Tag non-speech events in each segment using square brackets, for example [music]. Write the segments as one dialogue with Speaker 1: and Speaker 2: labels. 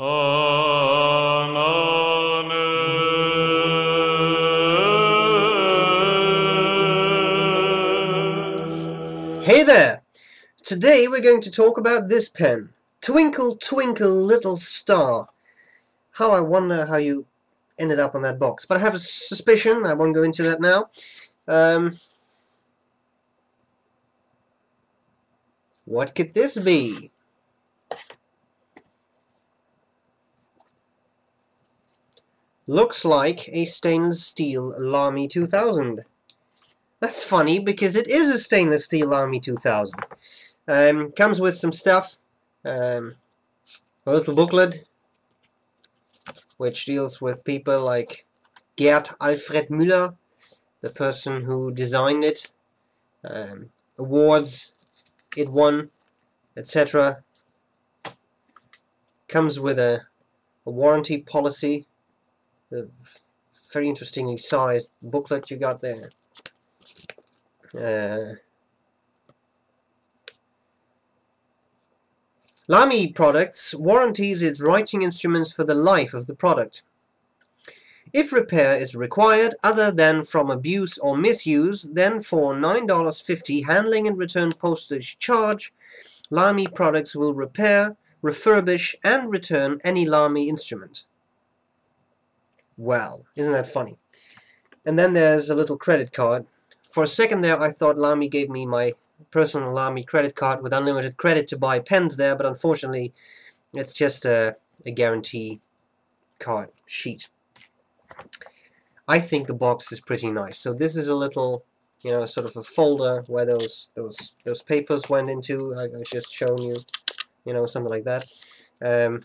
Speaker 1: Hey there! Today we're going to talk about this pen. Twinkle Twinkle Little Star. How I wonder how you ended up on that box. But I have a suspicion, I won't go into that now. Um, what could this be? Looks like a stainless steel Lamy 2000. That's funny because it is a stainless steel Lamy 2000. Um, comes with some stuff. Um, a little booklet which deals with people like Gerd Alfred Müller, the person who designed it, um, awards it won, etc. Comes with a, a warranty policy, a very interestingly sized booklet you got there. Uh, Lamy Products warranties its writing instruments for the life of the product. If repair is required other than from abuse or misuse, then for $9.50 handling and return postage charge, Lamy Products will repair, refurbish, and return any Lamy instrument. Well, isn't that funny? And then there's a little credit card for a second there, I thought Lamy gave me my personal Lamy credit card with unlimited credit to buy pens there, but unfortunately, it's just a, a guarantee card sheet. I think the box is pretty nice. So this is a little, you know, sort of a folder where those those those papers went into. I, I just shown you, you know, something like that. Um,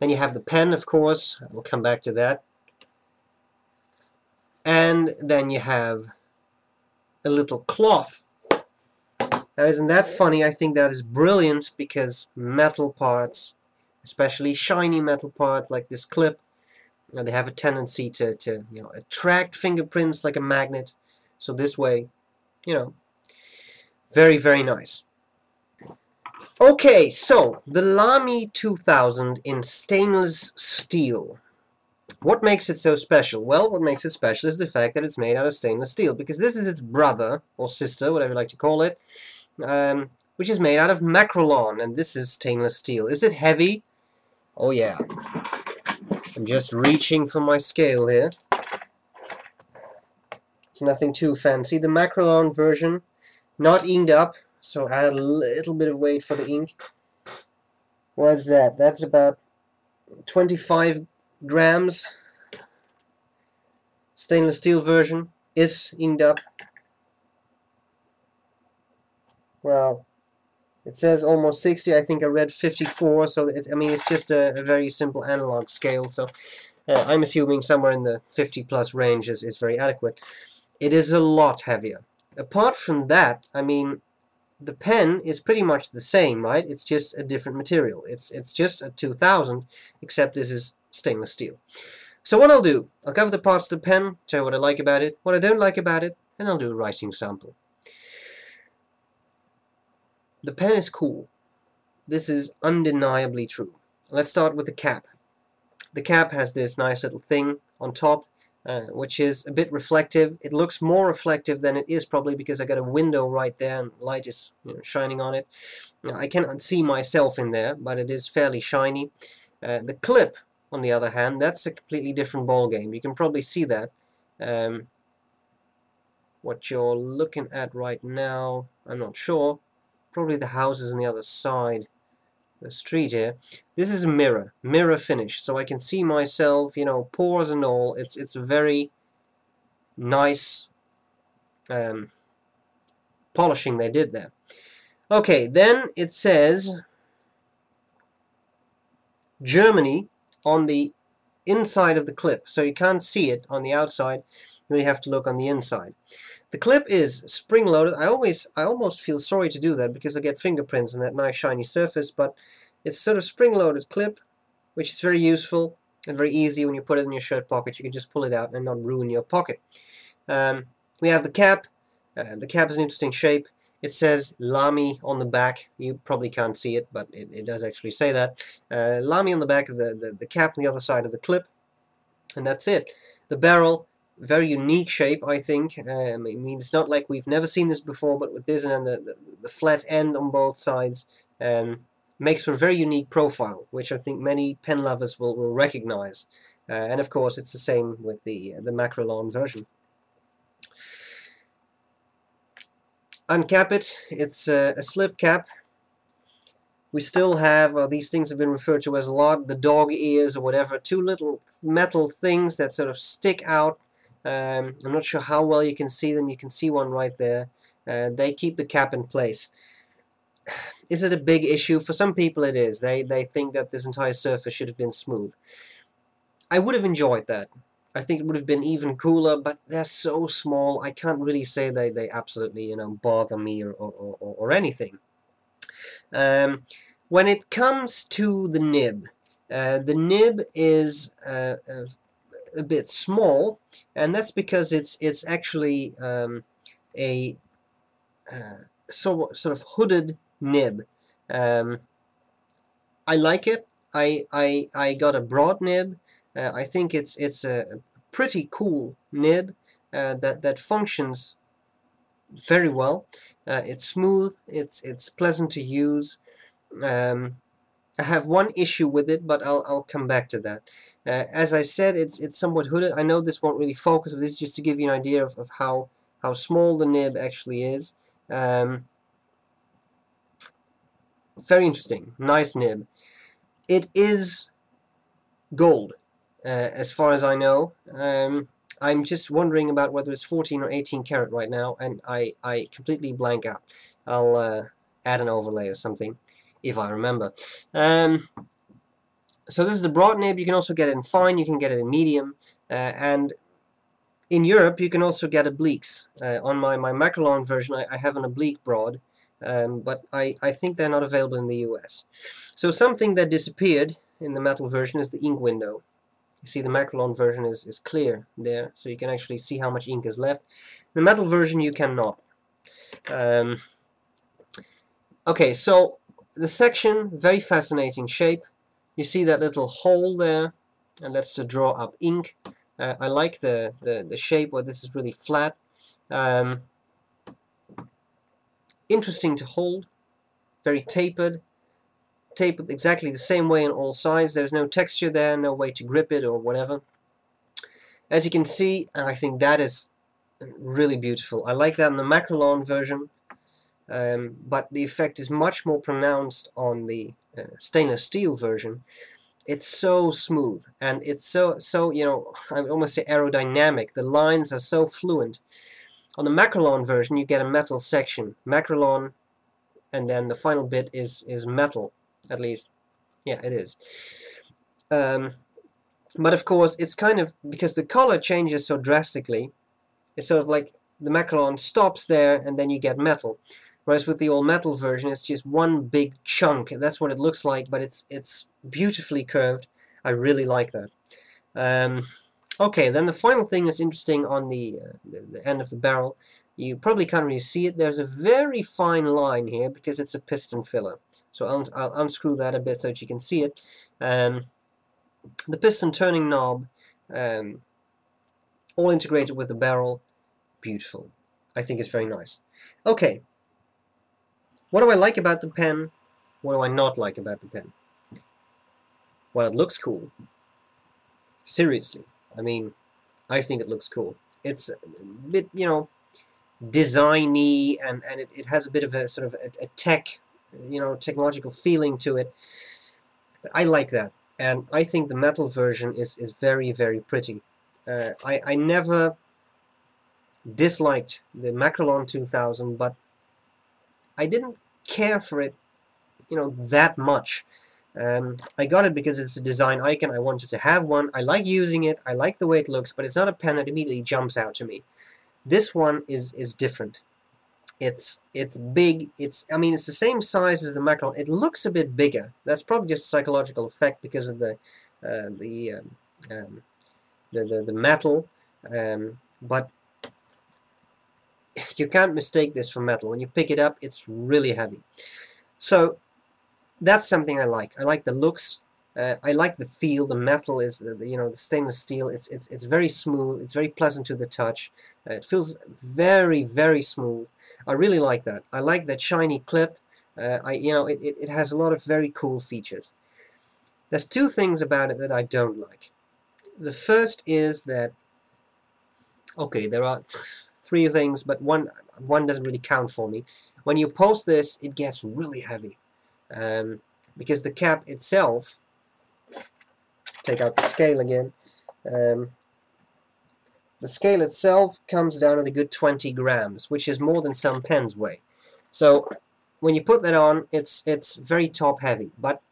Speaker 1: then you have the pen, of course. We'll come back to that. And then you have a little cloth. Now isn't that funny? I think that is brilliant because metal parts, especially shiny metal parts like this clip, you know, they have a tendency to, to you know, attract fingerprints like a magnet. So this way, you know, very, very nice. Okay, so the Lamy 2000 in stainless steel. What makes it so special? Well, what makes it special is the fact that it's made out of stainless steel, because this is its brother, or sister, whatever you like to call it, um, which is made out of Makrolon, and this is stainless steel. Is it heavy? Oh yeah. I'm just reaching for my scale here. It's nothing too fancy. The Makrolon version, not inked up, so add a little bit of weight for the ink. What's that? That's about 25 grams stainless steel version is inked up well it says almost 60 I think I read 54 so it, I mean it's just a, a, very simple analog scale so uh, I'm assuming somewhere in the 50 plus range is, is very adequate. It is a lot heavier. Apart from that I mean the pen is pretty much the same right it's just a different material it's it's just a 2000 except this is stainless steel. So what I'll do, I'll cover the parts of the pen, tell you what I like about it, what I don't like about it, and I'll do a writing sample. The pen is cool. This is undeniably true. Let's start with the cap. The cap has this nice little thing on top, uh, which is a bit reflective. It looks more reflective than it is probably because I got a window right there and light is you know, shining on it. I cannot see myself in there, but it is fairly shiny. Uh, the clip on the other hand, that's a completely different ball game. You can probably see that. Um, what you're looking at right now, I'm not sure. Probably the houses on the other side the street here. This is a mirror, mirror finish, so I can see myself, you know, pores and all. It's it's a very nice um, polishing they did there. Okay, then it says Germany on the inside of the clip. So you can't see it on the outside. You have to look on the inside. The clip is spring-loaded. I always, I almost feel sorry to do that because I get fingerprints on that nice shiny surface, but it's sort of spring-loaded clip, which is very useful and very easy when you put it in your shirt pocket. You can just pull it out and not ruin your pocket. Um, we have the cap. Uh, the cap is an interesting shape. it says Lamy on the back. You probably can't see it, but it, it does actually say that. Uh, Lamy on the back of the, the, the cap on the other side of the clip. And that's it. The barrel, very unique shape, I think. Um, I mean, it's not like we've never seen this before, but with this and the, the, the flat end on both sides, um, makes for a very unique profile, which I think many pen lovers will, will recognize. Uh, and of course, it's the same with the, the Makrolon version. uncap it. It's uh, a slip cap. We still have, uh, these things have been referred to as a lot, the dog ears or whatever, two little metal things that sort of stick out. Um, I'm not sure how well you can see them. You can see one right there. Uh, they keep the cap in place. [sighs] Is it a big issue? For some people it is. They, they think that this entire surface should have been smooth. I would have enjoyed that. I think it would have been even cooler, but they're so small, I can't really say they, they absolutely, you know, bother me or, or, or, or anything. Um, when it comes to the nib, uh, the nib is uh, a, bit small, and that's because it's it's actually um, a uh, so, sort of hooded nib. Um, I like it. I, I, I got a broad nib, uh, I think it's it's a pretty cool nib uh, that that functions very well. Uh, it's smooth. It's it's pleasant to use. Um, I have one issue with it, but I'll I'll come back to that. Uh, as I said, it's it's somewhat hooded. I know this won't really focus, but this is just to give you an idea of, of how how small the nib actually is. Um, very interesting, nice nib. It is gold uh, as far as I know. Um, I'm just wondering about whether it's 14 or 18 karat right now, and I, I completely blank out. I'll uh, add an overlay or something, if I remember. Um, so this is the broad nib. You can also get it in fine, you can get it in medium, uh, and in Europe you can also get obliques. Uh, on my, my Makrolon version I, I have an oblique broad, um, but I, I think they're not available in the US. So something that disappeared in the metal version is the ink window. You see the Makrolon version is, is clear there, so you can actually see how much ink is left. The metal version you cannot. Um, okay, so the section, very fascinating shape. You see that little hole there, and that's to draw up ink. Uh, I like the, the, the shape where this is really flat. Um, interesting to hold, very tapered tapered exactly the same way on all sides. There's no texture there, no way to grip it or whatever. As you can see, I think that is really beautiful. I like that in the Makrolon version, um, but the effect is much more pronounced on the uh, stainless steel version. It's so smooth, and it's so, so you know, [laughs] I would almost say aerodynamic. The lines are so fluent. On the Makrolon version, you get a metal section. Makrolon, and then the final bit is, is metal at least. Yeah, it is. Um, but of course, it's kind of, because the color changes so drastically, it's sort of like the Makrolon stops there and then you get metal. Whereas with the all metal version, it's just one big chunk. That's what it looks like, but it's it's beautifully curved. I really like that. Um, okay, then the final thing that's interesting on the, uh, the, the end of the barrel, you probably can't really see it. There's a very fine line here because it's a piston filler. So I'll, I'll unscrew that a bit so that you can see it. Um, the piston turning knob, um, all integrated with the barrel, beautiful. I think it's very nice. Okay, what do I like about the pen? What do I not like about the pen? Well, it looks cool. Seriously, I mean, I think it looks cool. It's a bit, you know, designy and, and it, it has a bit of a sort of a, a tech you know, technological feeling to it. I like that, and I think the metal version is, is very, very pretty. Uh, I, I never disliked the Makrolon 2000, but I didn't care for it, you know, that much. Um, I got it because it's a design icon. I wanted to have one. I like using it. I like the way it looks, but it's not a pen that immediately jumps out to me. This one is, is different. It's it's big. It's I mean it's the same size as the Macron. It looks a bit bigger. That's probably just a psychological effect because of the uh, the, um, um, the, the the metal. Um, but [sighs] you can't mistake this for metal. When you pick it up, it's really heavy. So that's something I like. I like the looks. Uh, I like the feel. The metal is, uh, you know, the stainless steel. It's it's it's very smooth. It's very pleasant to the touch. Uh, it feels very very smooth. I really like that. I like that shiny clip. Uh, I you know it, it it has a lot of very cool features. There's two things about it that I don't like. The first is that okay, there are three things, but one one doesn't really count for me. When you post this, it gets really heavy um, because the cap itself take out the scale again um, the scale itself comes down at a good 20 grams which is more than some pens weigh so when you put that on it's it's very top heavy but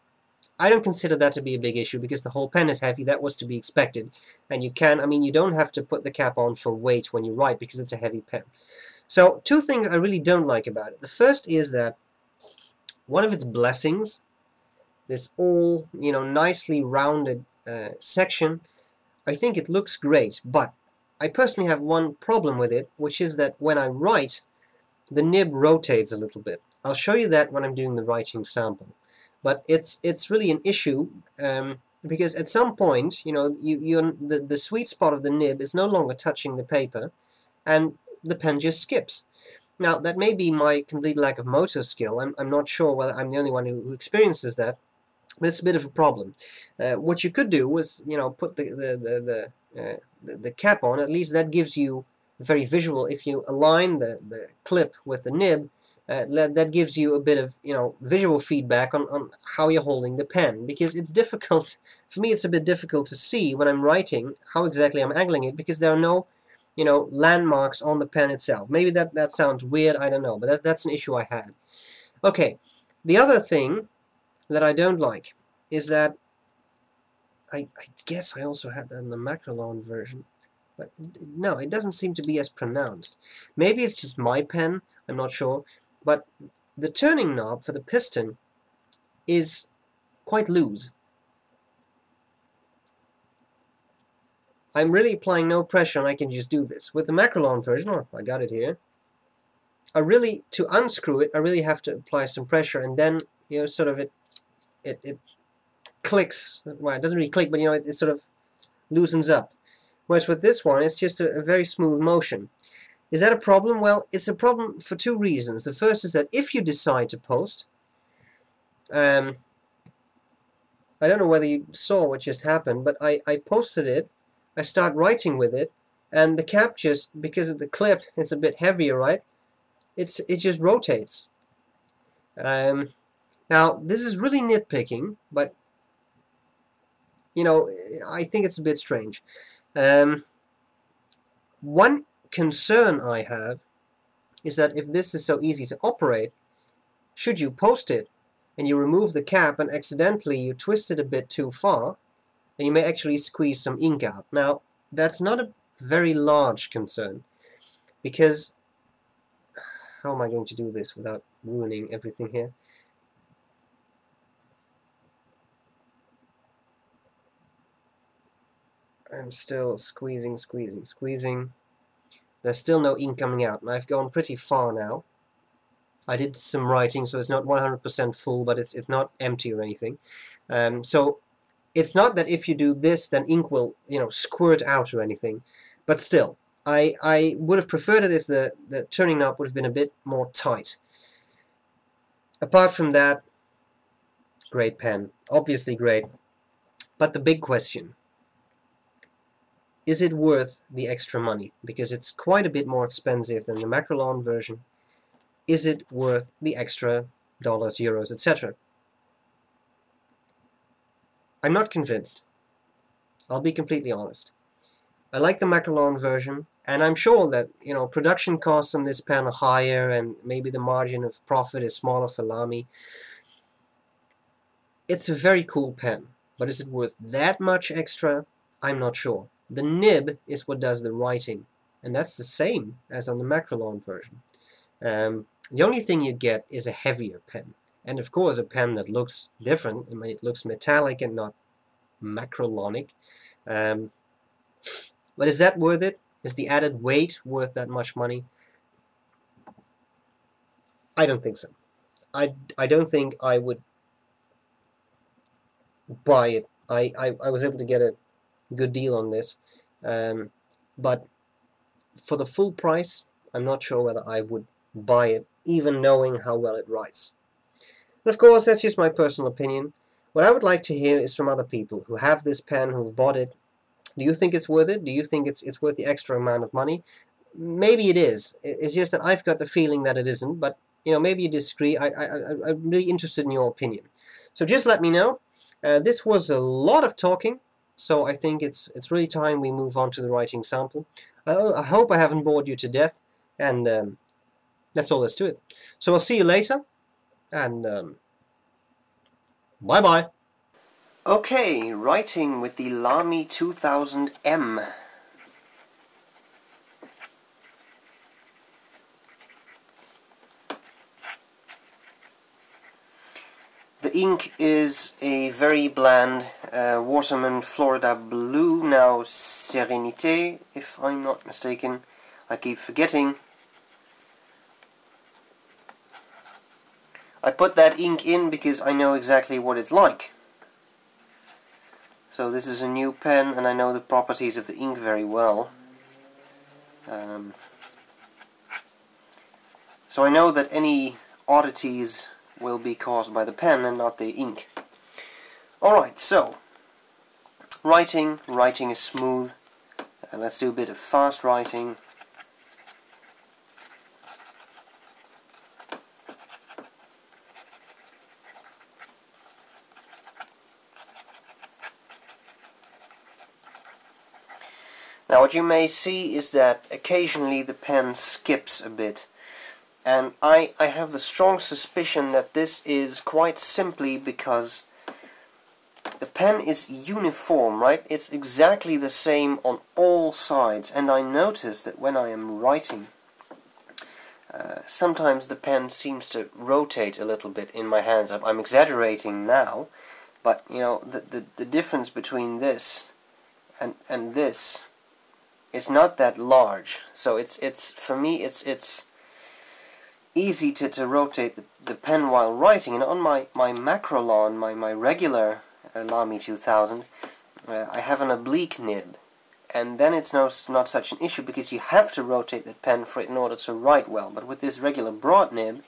Speaker 1: I don't consider that to be a big issue because the whole pen is heavy. That was to be expected. And you can I mean you don't have to put the cap on for weight when you write because it's a heavy pen. So two things I really don't like about it. The first is that one of its blessings this all you know nicely rounded uh, section I think it looks great. But I personally have one problem with it which is that when I write the nib rotates a little bit. I'll show you that when I'm doing the writing sample but it's it's really an issue um, because at some point you know you you the, the sweet spot of the nib is no longer touching the paper and the pen just skips now that may be my complete lack of motor skill I'm, I'm not sure whether I'm the only one who, who experiences that but it's a bit of a problem. Uh, what you could do was, you know, put the the the the, uh, the, the cap on. At least that gives you very visual. If you align the the clip with the nib, uh, that gives you a bit of you know visual feedback on, on how you're holding the pen. Because it's difficult for me it's a bit difficult to see when I'm writing how exactly I'm angling it because there are no you know landmarks on the pen itself. Maybe that that sounds weird I don't know but that, that's an issue I had. Okay the other thing that I don't like is that I, I guess I also had that in the Makrolon version but no it doesn't seem to be as pronounced. Maybe it's just my pen I'm not sure but the turning knob for the piston is quite loose I'm really applying no pressure and I can just do this with the Makrolon version oh I got it here I really to unscrew it I really have to apply some pressure and then you know sort of it it, it clicks. Well, it doesn't really click, but you know, it, it sort of loosens up. Whereas with this one, it's just a, a very smooth motion. Is that a problem? Well, it's a problem for two reasons. The first is that if you decide to post, um, I don't know whether you saw what just happened, but I, I posted it, I start writing with it, and the cap just, because of the clip, [laughs] it's a bit heavier, right? It's It just rotates. Um, now, this is really nitpicking, but you know, I think it's a bit strange. Um, one concern I have is that if this is so easy to operate, should you post it and you remove the cap and accidentally you twist it a bit too far, then you may actually squeeze some ink out. Now, that's not a very large concern because how am I going to do this without ruining everything here? I'm still squeezing, squeezing, squeezing. There's still no ink coming out, and I've gone pretty far now. I did some writing, so it's not 100% full, but it's it's not empty or anything. Um, so it's not that if you do this, then ink will, you know, squirt out or anything. But still, I I would have preferred it if the the turning knob would have been a bit more tight. Apart from that, great pen, obviously great. But the big question is it worth the extra money? Because it's quite a bit more expensive than the Makrolon version. Is it worth the extra dollars, euros, etc.? I'm not convinced. I'll be completely honest. I like the Makrolon version, and I'm sure that you know production costs on this pen are higher, and maybe the margin of profit is smaller for Lamy. It's a very cool pen, but is it worth that much extra? I'm not sure. The nib is what does the writing, and that's the same as on the Makrolon version. Um, the only thing you get is a heavier pen, and of course a pen that looks different. I mean, it looks metallic and not macrolonic. Um, but is that worth it? Is the added weight worth that much money? I don't think so. I, I don't think I would buy it. I, I, I was able to get a good deal on this, um, but for the full price, I'm not sure whether I would buy it, even knowing how well it writes. And of course, that's just my personal opinion. What I would like to hear is from other people who have this pen, who've bought it. Do you think it's worth it? Do you think it's it's worth the extra amount of money? Maybe it is. It's just that I've got the feeling that it isn't, but you know, maybe you disagree. I, I, I, am really interested in your opinion. So just let me know. Uh, this was a lot of talking, so I think it's it's really time we move on to the writing sample. I, I hope I haven't bored you to death, and um, that's all there's to it. So I'll see you later, and um, bye-bye. Okay, writing with the Lamy 2000M. Ink is a very bland uh, Waterman Florida Blue, now Serenité, if I'm not mistaken. I keep forgetting. I put that ink in because I know exactly what it's like. So this is a new pen and I know the properties of the ink very well. Um, so I know that any oddities will be caused by the pen and not the ink. Alright, so writing, writing is smooth. Uh, let's do a bit of fast writing. Now what you may see is that occasionally the pen skips a bit and I, I have the strong suspicion that this is quite simply because the pen is uniform, right? It's exactly the same on all sides and I notice that when I am writing uh, sometimes the pen seems to rotate a little bit in my hands. I'm, I'm exaggerating now, but you know the, the the difference between this and and this is not that large. So it's it's for me it's it's easy to, to rotate the, the pen while writing. And on my, my Makrolon, my, my regular uh, Lamy 2000, uh, I have an oblique nib. And then it's no, not such an issue because you have to rotate the pen for it in order to write well. But with this regular broad nib,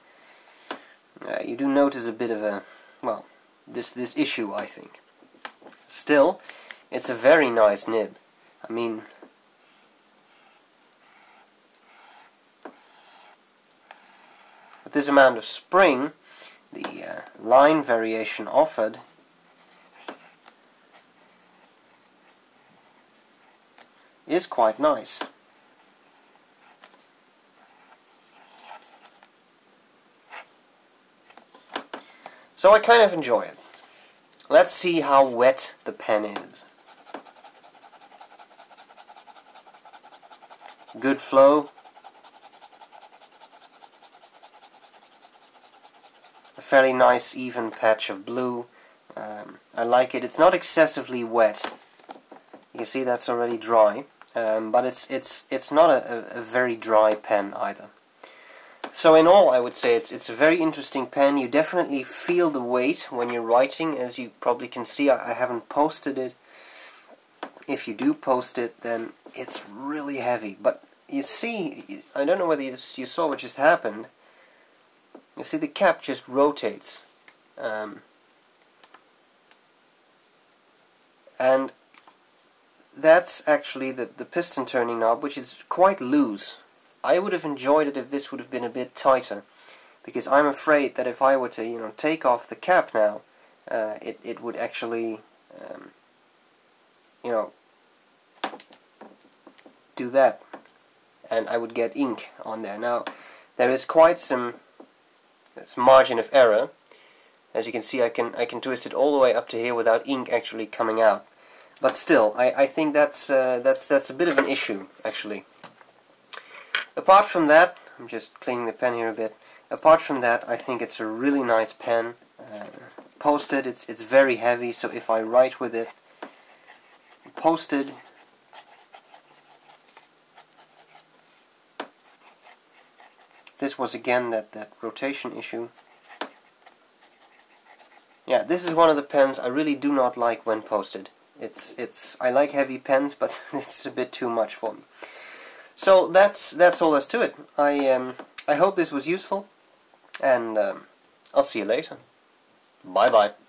Speaker 1: uh, you do notice a bit of a, well, this, this issue, I think. Still, it's a very nice nib. I mean, this amount of spring, the uh, line variation offered is quite nice. So I kind of enjoy it. Let's see how wet the pen is. Good flow, fairly nice even patch of blue. Um, I like it. It's not excessively wet. You can see that's already dry, um, but it's it's it's not a, a, very dry pen either. So in all, I would say it's it's a very interesting pen. You definitely feel the weight when you're writing, as you probably can see. I, I haven't posted it. If you do post it, then it's really heavy. But you see, I don't know whether you, you saw what just happened. You see the cap just rotates. Um, and that's actually the, the piston turning knob, which is quite loose. I would have enjoyed it if this would have been a bit tighter, because I'm afraid that if I were to, you know, take off the cap now, uh, it, it would actually, um, you know, do that, and I would get ink on there. Now, there is quite some that's margin of error. As you can see, I can I can twist it all the way up to here without ink actually coming out. But still, I, I think that's uh, that's that's a bit of an issue actually. Apart from that, I'm just cleaning the pen here a bit. Apart from that, I think it's a really nice pen. Uh, posted, it's it's very heavy, so if I write with it posted, this was again that, that rotation issue. Yeah, this is one of the pens I really do not like when posted. It's it's I like heavy pens, but [laughs] this is a bit too much for me. So that's that's all there's to it. I um I hope this was useful, and um, I'll see you later. Bye bye.